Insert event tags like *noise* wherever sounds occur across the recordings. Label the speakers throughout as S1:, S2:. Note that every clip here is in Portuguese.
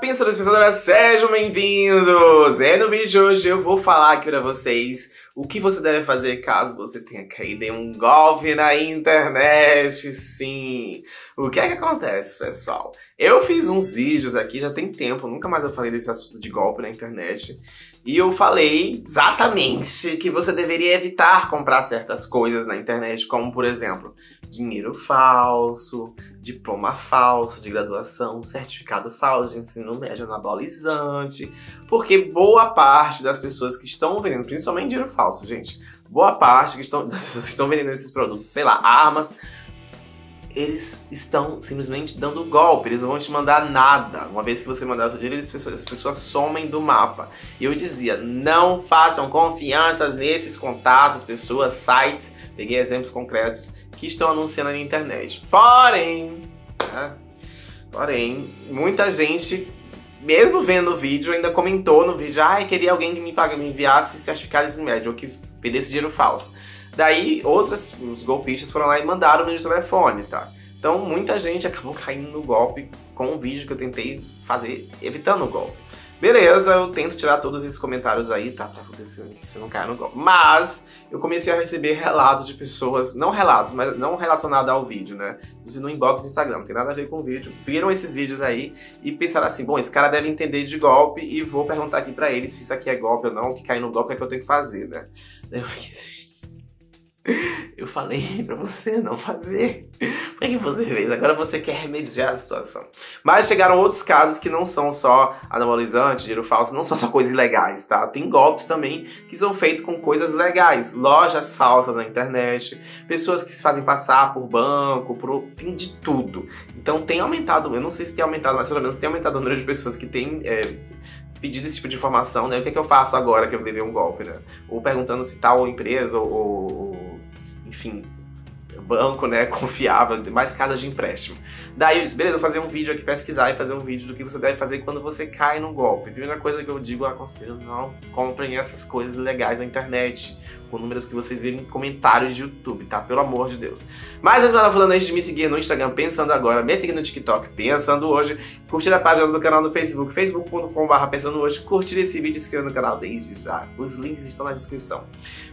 S1: pensadores e pensadoras, sejam bem-vindos! É, no vídeo de hoje eu vou falar aqui pra vocês o que você deve fazer caso você tenha caído em um golpe na internet, sim! O que é que acontece, pessoal? Eu fiz uns vídeos aqui, já tem tempo, nunca mais eu falei desse assunto de golpe na internet, e eu falei exatamente que você deveria evitar comprar certas coisas na internet, como por exemplo, dinheiro falso, diploma falso de graduação, certificado falso de ensino médio anabolizante, porque boa parte das pessoas que estão vendendo, principalmente dinheiro falso, gente, boa parte que estão, *laughs* das pessoas que estão vendendo esses produtos, sei lá, armas, eles estão simplesmente dando golpe, eles não vão te mandar nada. Uma vez que você mandar o seu dinheiro, pessoas, as pessoas somem do mapa. E eu dizia, não façam confianças nesses contatos, pessoas, sites, peguei exemplos concretos, que estão anunciando na internet. Porém, né, porém, muita gente, mesmo vendo o vídeo, ainda comentou no vídeo, ah, queria alguém que me, me enviasse certificado de médio, ou que pedisse dinheiro falso. Daí, outras, os golpistas foram lá e mandaram no telefone, tá? Então, muita gente *laughs* acabou caindo no golpe com o vídeo que eu tentei fazer evitando o golpe. Beleza, eu tento tirar todos esses comentários aí, tá? Pra poder você não cair no golpe. Mas eu comecei a receber relatos de pessoas, não relatos, mas não relacionados ao vídeo, né? No inbox do Instagram, não tem nada a ver com o vídeo. Viram esses vídeos aí e pensaram assim: bom, esse cara deve entender de golpe e vou perguntar aqui pra ele se isso aqui é golpe ou não, o que cair no golpe é que eu tenho que fazer, né? *laughs* Eu assim. Eu falei *laughs* pra você não fazer. Por que você fez? Agora você quer remediar a situação. Mas chegaram outros casos que não são só anabolizante, dinheiro falso, não são só coisas ilegais, tá? Tem golpes também que são feitos com coisas legais. Lojas falsas na internet, pessoas que se fazem passar por banco, por... tem de tudo. Então tem aumentado, eu não sei se tem aumentado, mas pelo menos tem aumentado o número de pessoas que têm. É, pedido esse tipo de informação, né? O que é que eu faço agora que eu levei um golpe, né? Ou perguntando se tal empresa ou, ou enfim, banco, né, *laughs* confiável, mais casas de empréstimo. Daí eu disse, beleza, vou fazer um vídeo aqui, pesquisar e fazer um vídeo do que você deve fazer quando você cai no golpe. Primeira coisa que eu digo, eu aconselho, não comprem essas coisas legais na internet, com números que vocês verem em comentários de YouTube, tá? Pelo amor de Deus. Mas antes de falando antes de me seguir no Instagram, pensando agora, me seguir no TikTok, pensando hoje, curtir a página do canal no Facebook, facebook.com.br pensando hoje, curtir esse vídeo e inscrever no canal desde já. Os links estão na descrição.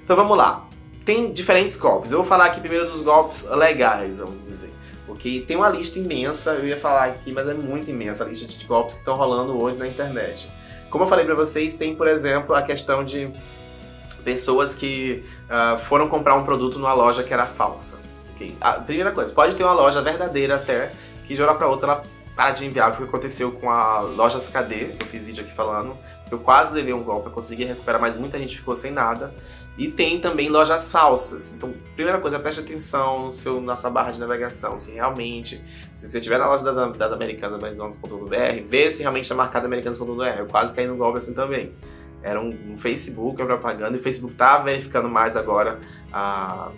S1: Então vamos lá tem diferentes golpes. Eu vou falar aqui primeiro dos golpes legais, vamos dizer. Porque tem uma lista imensa, eu ia falar aqui, mas é muito imensa a lista de golpes que estão rolando hoje na internet. Como eu falei para vocês, tem, por exemplo, a questão de pessoas que uh, foram comprar um produto numa loja que era falsa. Okay? A primeira coisa, pode ter uma loja verdadeira até, que de hora para outra ela para de enviar, o que aconteceu com a Lojas KD, eu fiz vídeo aqui falando, eu quase levei um golpe, eu consegui recuperar, mas muita gente ficou sem nada. E tem também lojas falsas. Então, primeira coisa, preste atenção no seu, na sua barra de navegação, se realmente, se você estiver na loja das, das americanas, americanas.br, vê se realmente está marcado americanas.br. Eu quase caí no golpe assim também. Era um, um Facebook, uma propaganda, e o Facebook está verificando mais agora a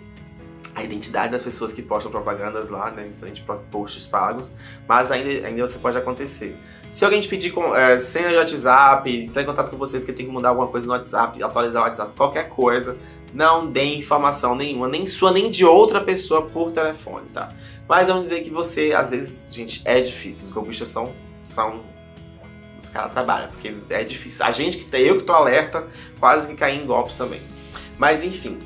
S1: a identidade das pessoas que postam propagandas lá, né? Então a gente posts pagos, mas ainda, ainda você pode acontecer. Se alguém te pedir com, é, senha de WhatsApp, entrar em contato com você porque tem que mudar alguma coisa no WhatsApp, atualizar o WhatsApp, qualquer coisa, não dê informação nenhuma, nem sua, nem de outra pessoa por telefone, tá? Mas vamos dizer que você, às vezes, gente, é difícil. Os golpistas são. são os caras trabalham, porque é difícil. A gente que tá, eu que tô alerta, quase que caí em golpes também. Mas enfim,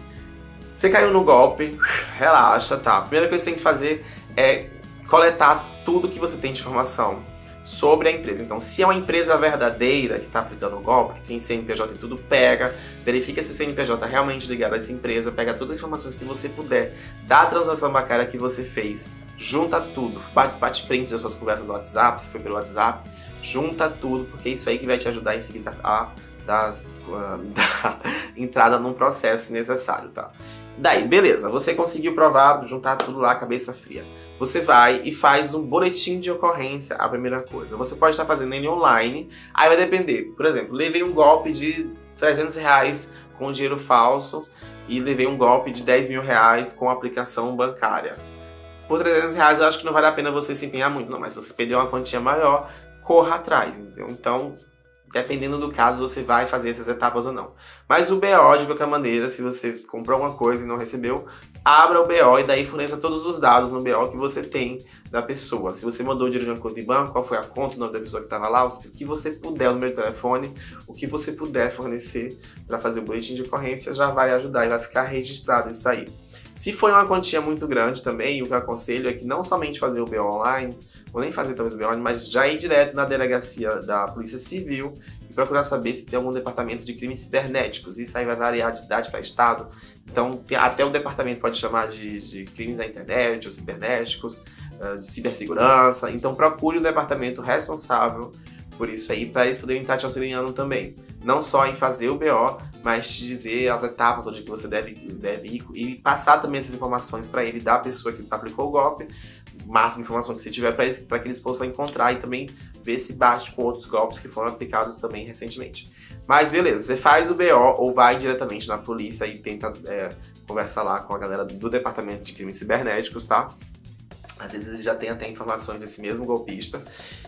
S1: você caiu no golpe, relaxa, tá? A primeira coisa que você tem que fazer é coletar tudo que você tem de informação sobre a empresa. Então, se é uma empresa verdadeira que está aplicando o golpe, que tem CNPJ e tudo, pega, verifica se o CNPJ é realmente ligado a essa empresa, pega todas as informações que você puder da transação bancária que você fez, junta tudo, bate, bate print das suas conversas no WhatsApp, se foi pelo WhatsApp, junta tudo, porque é isso aí que vai te ajudar em seguida a das, *laughs* da entrada num processo necessário, tá? Daí, beleza, você conseguiu provar, juntar tudo lá, cabeça fria. Você vai e faz um boletim de ocorrência, a primeira coisa. Você pode estar fazendo ele online, aí vai depender. Por exemplo, levei um golpe de 300 reais com dinheiro falso e levei um golpe de 10 mil reais com aplicação bancária. Por 300 reais eu acho que não vale a pena você se empenhar muito, não. Mas se você perder uma quantia maior, corra atrás, entendeu? Então, dependendo do caso, você vai fazer essas etapas ou não. Mas o BO, de qualquer maneira, se você comprou alguma coisa e não recebeu, abra o BO e daí forneça todos os dados no BO que você tem da pessoa. Se você mandou dinheiro de uma conta de banco, qual foi a conta, o nome da pessoa que estava lá, o que você puder, o número de telefone, o que você puder fornecer para fazer o boletim de ocorrência já vai ajudar e vai ficar registrado isso aí. Se for uma quantia muito grande também, o que eu aconselho é que não somente fazer o BO online, ou nem fazer talvez o BO online, mas já ir direto na delegacia da Polícia Civil e procurar saber se tem algum departamento de crimes cibernéticos. Isso aí vai variar de cidade para estado. Então, tem, até o departamento pode chamar de, de crimes da internet ou cibernéticos, uh, de cibersegurança. Então, procure o departamento responsável por isso aí, para eles poderem estar te auxiliando também. Não só em fazer o BO, mas te dizer as etapas onde que você deve, deve ir e passar também essas informações para ele, da pessoa que aplicou o golpe, máxima informação que você tiver para que eles possam encontrar e também ver se bate com outros golpes que foram aplicados também recentemente. Mas beleza, você faz o BO ou vai diretamente na polícia e tenta é, conversar lá com a galera do departamento de crimes cibernéticos, tá? Às vezes eles já têm até informações desse mesmo golpista.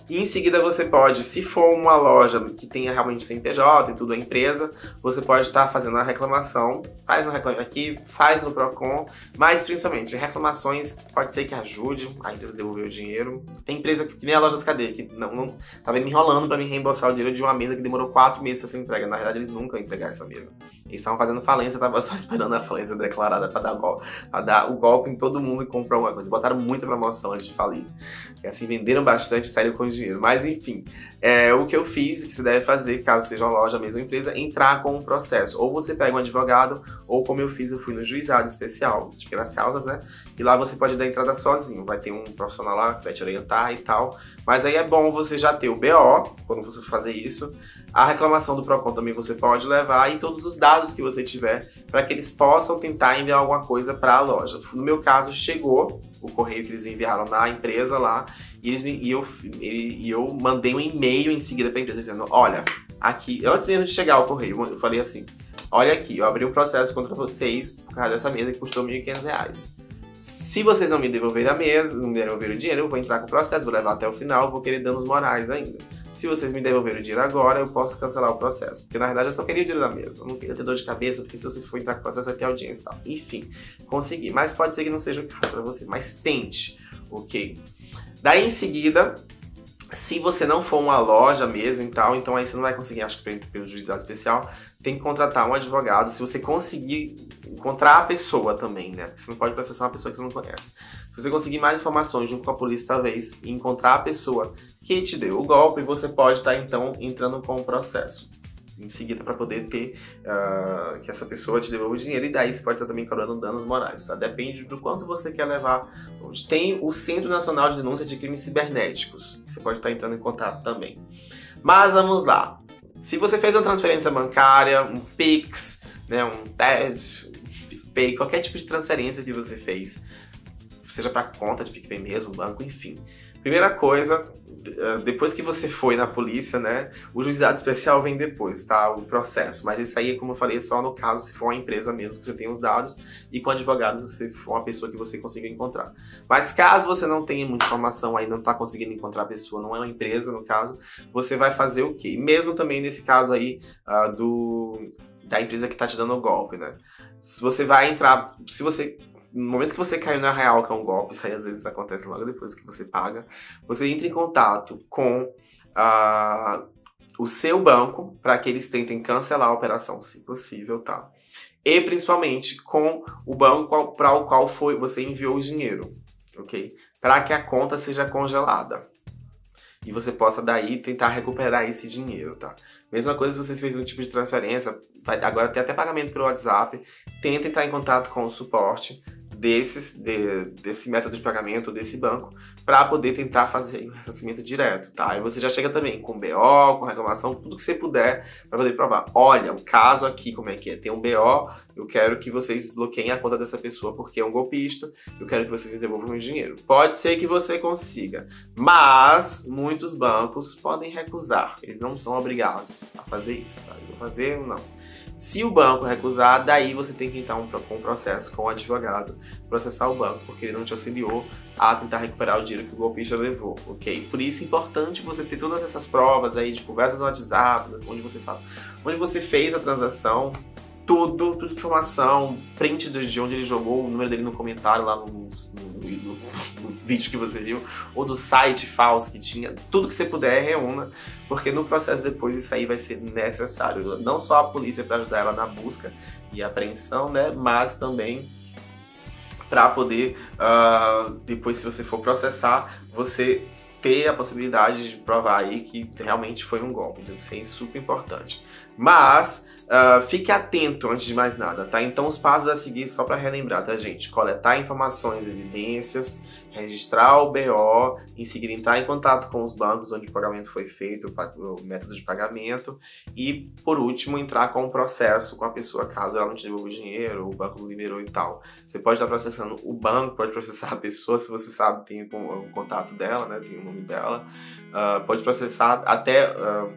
S1: E em seguida você pode, se for uma loja que tenha realmente CNPJ e tudo a empresa, você pode estar fazendo a reclamação, faz uma reclamação aqui, faz no Procon, mas principalmente reclamações pode ser que ajude a empresa a devolver o dinheiro. Tem empresa que, que nem a loja das cadeias, que não, não tava me enrolando para me reembolsar o dinheiro de uma mesa que demorou quatro meses para ser entregue. Na verdade, eles nunca iam entregar essa mesa. Eles estavam fazendo falência, tava só *laughs* esperando a falência declarada para dar, dar o golpe em todo mundo e comprar alguma coisa. Botaram muita promoção antes de falir. E assim, venderam bastante e saíram com dinheiro. Mas enfim, é, o que eu fiz, que você deve fazer, caso seja uma loja, mesma empresa, entrar com um processo. Ou você pega um advogado, ou como eu fiz, eu fui no juizado especial de pequenas causas, né? E lá você pode dar entrada sozinho. Vai ter um profissional lá que vai te orientar e tal. Mas aí é bom você já ter o BO, quando você for fazer isso. A reclamação do PROCON também você pode levar e todos os dados que você tiver para que eles possam tentar enviar alguma coisa para a loja. No meu caso, chegou o correio que eles enviaram na empresa lá e, eles, e, eu, e, e eu mandei um e-mail em seguida para a empresa dizendo: olha, aqui, antes mesmo de chegar o correio, eu falei assim: olha aqui, eu abri um processo contra vocês por causa dessa mesa que custou R$ 1.500. Se vocês não me devolverem a mesa, não me devolverem o dinheiro, eu vou entrar com o processo, vou levar até o final, vou querer danos morais ainda. Se vocês me devolverem o dinheiro agora, eu posso cancelar o processo. Porque na verdade eu só queria o dinheiro da mesa. Eu não queria ter dor de cabeça, porque se você for entrar com o processo vai ter audiência e tal. Enfim, consegui. Mas pode ser que não seja o caso pra você. Mas tente, ok? Daí em seguida, se você não for uma loja mesmo e tal, então aí você não vai conseguir, acho que pelo juizado especial, tem que contratar um advogado. Se você conseguir encontrar a pessoa também, né? Você não pode processar uma pessoa que você não conhece. Se você conseguir mais informações junto com a polícia, talvez, e encontrar a pessoa que te deu o golpe, você pode estar, então, entrando com o processo em seguida para poder ter uh, que essa pessoa te devolva o dinheiro e daí você pode estar também cobrando danos morais. Tá? Depende do quanto você quer levar. Tem o Centro Nacional de Denúncia de Crimes Cibernéticos, você pode estar entrando em contato também. Mas vamos lá. Se você fez uma transferência bancária, um Pix, né, um TED, um PicPay, qualquer tipo de transferência que você fez, seja para conta de PicPay mesmo, banco, enfim. Primeira coisa, eh, depois que você foi na polícia, né, o juizado especial vem depois, tá? O processo. Mas isso aí, como eu falei, é só no caso se for uma empresa mesmo que você tem os dados e com advogados se for uma pessoa que você consiga encontrar. Mas caso você não tenha muita informação aí, não está conseguindo encontrar a pessoa, não é uma empresa no caso, você vai fazer o quê? Mesmo também nesse caso aí uh, do da empresa que está te dando o golpe, né? Se você vai entrar, se você no momento que você caiu na real, que é um golpe, isso aí às vezes acontece logo depois que você paga, você entra em contato com uh, o seu banco para que eles tentem cancelar a operação, se possível, tá? E principalmente com o banco para o qual foi, você enviou o dinheiro, ok? Para que a conta seja congelada e você possa daí tentar recuperar esse dinheiro, tá? Mesma coisa se você fez um tipo de transferência, vai, agora tem até pagamento pelo WhatsApp, tenta entrar em contato com o suporte desses, de, desse método de pagamento, desse banco, para poder tentar fazer o ressarcimento direto, tá? E você já chega também com BO, com reclamação, tudo que você puder para poder provar. Olha, o caso aqui, como é que é? Tem um BO, eu quero que vocês bloqueiem a conta dessa pessoa porque é um golpista, eu quero que vocês me devolvam o dinheiro. Pode ser que você consiga, mas muitos bancos podem recusar, eles não são obrigados a fazer isso, tá? Eu vou fazer ou não. Se o banco recusar, daí você tem que entrar um, com um processo com o advogado, processar o banco, porque ele não te auxiliou a tentar recuperar o dinheiro que o golpista levou, ok? Por isso é importante você ter todas essas provas aí de conversas no WhatsApp, onde você fala, onde você fez a transação, tudo, tudo informação, print de onde ele jogou, o número dele no comentário lá no, no, no, no, vídeo que você viu, ou do site falso que tinha, tudo que você puder reúna, porque no processo depois isso aí vai ser necessário. Não só a polícia para ajudar ela na busca e apreensão, né, mas também para poder, uh, depois se você for processar, você ter a possibilidade de provar aí que realmente foi um golpe. Então isso é super importante. Mas uh, fique atento antes de mais nada, tá? Então os passos a seguir só para relembrar, tá, gente? Coletar informações, evidências, registrar o BO, em seguida entrar em contato com os bancos onde o pagamento foi feito, o método de pagamento, e por último entrar com um processo com a pessoa caso ela não te devolva o dinheiro, o banco não liberou e tal. Você pode estar processando o banco, pode processar a pessoa, se você sabe, tem o contato dela, né, tem o nome dela, uh, pode processar até, uh,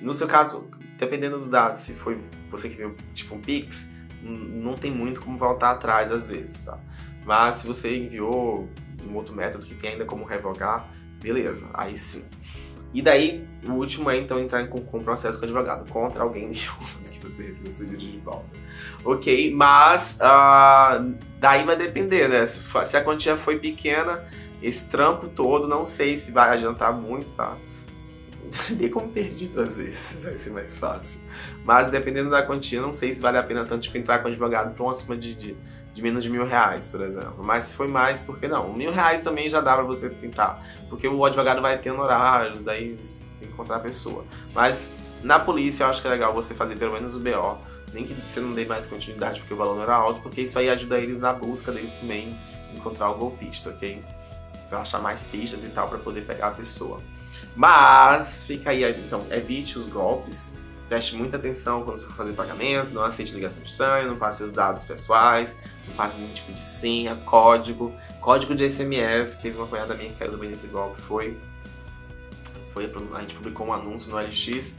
S1: no seu caso, dependendo do dado, se foi você que viu tipo um Pix, não tem muito como voltar atrás às vezes, tá? Mas se você enviou um outro método que tem ainda como revogar, beleza, aí sim. E daí, o último é então entrar com, com processo com o advogado contra alguém *laughs* que você recebeu seu dinheiro de volta. Ok, mas uh, daí vai depender, né? Se, se a quantia foi pequena, esse trampo todo, não sei se vai adiantar muito, tá? *laughs* Dei como perdido às vezes, vai ser mais fácil. Mas dependendo da quantia, não sei se vale a pena tanto tipo, entrar com o advogado para uma de, de, de, menos de mil reais, por exemplo. Mas se foi mais, por que não? Mil reais também já dá para você tentar, porque o advogado vai ter honorários, daí você tem que encontrar a pessoa. Mas na polícia eu acho que é legal você fazer pelo menos o BO, nem que você não dê mais continuidade porque o valor não era alto, porque isso aí ajuda eles na busca deles também encontrar o golpista, ok? Então achar mais pistas e tal para poder pegar a pessoa. Mas fica aí, então, evite os golpes. Preste muita atenção quando você for fazer pagamento, não aceite ligação estranha, não passe seus dados pessoais, não passe nenhum tipo de senha, código, código de SMS. Teve uma cunhada minha que caiu também nesse golpe, foi, foi a gente publicou um anúncio no LX,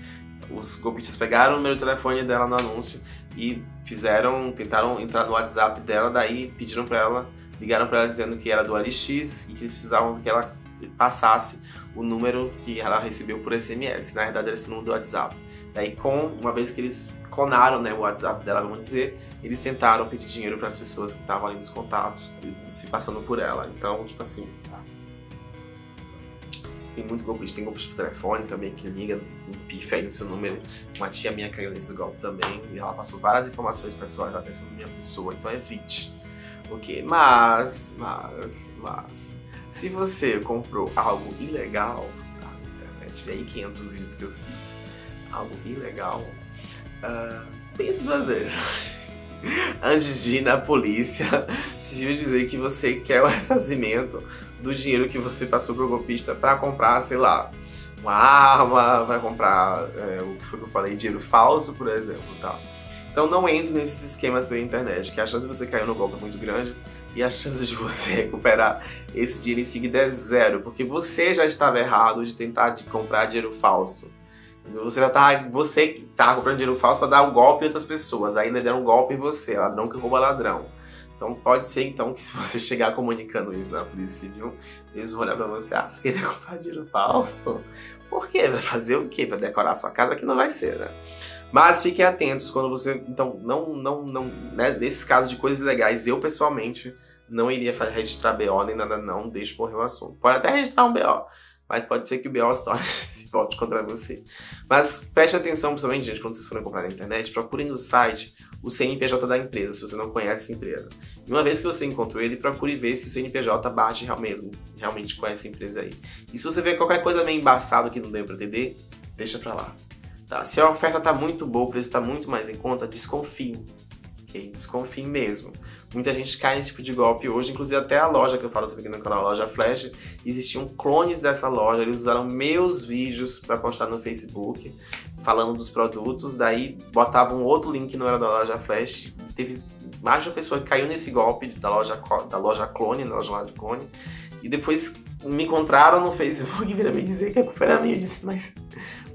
S1: os golpistas pegaram o número de telefone dela no anúncio e fizeram, tentaram entrar no WhatsApp dela, daí pediram para ela, ligaram para ela dizendo que era do LX e que eles precisavam que ela passasse o número que ela recebeu por SMS. Na verdade, era esse número do WhatsApp. Daí, com uma vez que eles clonaram né, o WhatsApp dela, vamos dizer, eles tentaram pedir dinheiro para as pessoas que estavam ali nos contatos, se passando por ela. Então, tipo assim. Tem muito golpista, tem golpista por telefone também que liga no PIF aí no seu número. Uma tia minha caiu nesse golpe também e ela passou várias informações pessoais sobre minha pessoa, então evite. Ok, mas, mas, mas se você comprou algo ilegal tá, na internet, e aí que entra os vídeos que eu fiz, algo ilegal, uh, pense duas vezes. *laughs* Antes de ir na polícia, se viu dizer que você quer o ressarcimento do dinheiro que você passou pro golpista para comprar, sei lá, uma arma, para comprar é, o que foi que eu falei, dinheiro falso, por exemplo, tá? Então não entre nesses esquemas pela internet, que a chance de você cair no golpe é muito grande e as chances de você *laughs* recuperar esse dinheiro em seguida é zero, porque você já estava errado de tentar de comprar dinheiro falso. Você já tava, você comprando dinheiro falso para dar um golpe em outras pessoas, ainda deram um golpe em você, ladrão que rouba ladrão. Então pode ser então que *laughs* se você chegar comunicando isso na polícia civil, eles vão olhar para você, ah, você queria *laughs* comprar dinheiro falso? Por quê? Vai fazer o quê? Para decorar sua casa? Que não vai ser, né? Mas fiquem atentos quando você. Então, não, não, não. Né, nesses casos de coisas legais, eu pessoalmente não iria registrar BO nem nada, não. Deixa morrer o assunto. Pode até registrar um BO, mas pode ser que o BO se, *laughs* se volte contra você. Mas preste atenção, principalmente, gente, quando vocês forem comprar na internet, procurem no site o CNPJ da empresa, se você não conhece a empresa. E uma vez que você encontrou ele, procure ver se o CNPJ bate real mesmo, realmente com essa empresa aí. E se você vê qualquer coisa meio embaçada que não deu para entender, deixa pra lá. Tá? Se a oferta está muito boa, o preço está muito mais em conta, desconfie. Okay? Desconfie mesmo. Muita gente cai nesse tipo de golpe hoje, inclusive até a loja que eu falo sobre aqui no canal, a loja Flash, existiam clones dessa loja, eles usaram meus vídeos para postar no Facebook, falando dos produtos, daí botavam outro link que não era da loja Flash, teve mais de uma pessoa que caiu nesse golpe da loja, da loja clone, da loja de clone, e depois me encontraram no Facebook e viram me dizer que a culpa era minha. Eu disse, mas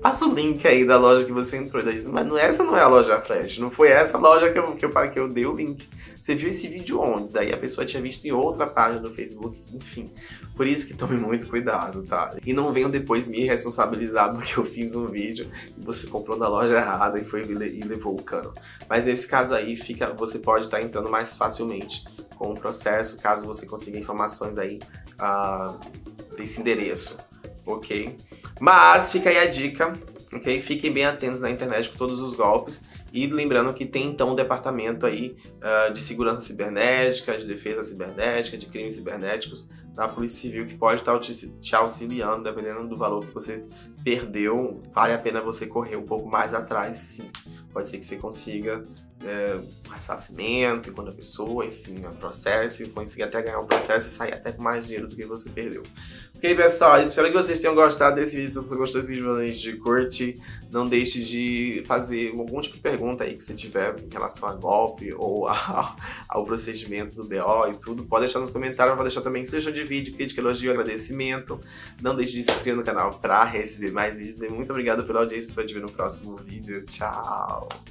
S1: passa o link aí da loja que você entrou. Eu disse, mas não, essa não é a loja Fresh, não foi essa loja que eu, que, eu, que eu dei o link. Você viu esse vídeo onde? Daí a pessoa tinha visto em outra página do Facebook, enfim. Por isso que tome muito cuidado, tá? E não venham depois me responsabilizar porque eu fiz um vídeo e você comprou na loja errada e foi e levou o cano. Mas nesse caso aí, fica, você pode estar entrando mais facilmente com o processo, caso você consiga informações aí desse endereço, ok? Mas fica aí a dica, ok? Fiquem bem atentos na internet com todos os golpes e lembrando que tem então um departamento aí uh, de segurança cibernética, de defesa cibernética, de crimes cibernéticos da Polícia Civil que pode estar te auxiliando, dependendo do valor que você perdeu, vale a pena você correr um pouco mais atrás, sim. Pode ser que você consiga é, ressarcimento quando a pessoa, enfim, o processo, e conseguir até ganhar o processo e sair até com mais dinheiro do que você perdeu. Ok, pessoal, espero que vocês tenham gostado desse vídeo. Se você gostou desse vídeo, não de curtir. Não deixe de fazer algum tipo de pergunta aí que você tiver em relação a golpe *laughs* ou a, ao procedimento do BO e tudo. Pode deixar nos comentários, pode deixar também sugestão de vídeo, crítica, elogio, agradecimento. Não deixe de se inscrever no canal para receber mais vídeos. E muito obrigado pela audiência. Espero te ver no próximo vídeo. Tchau!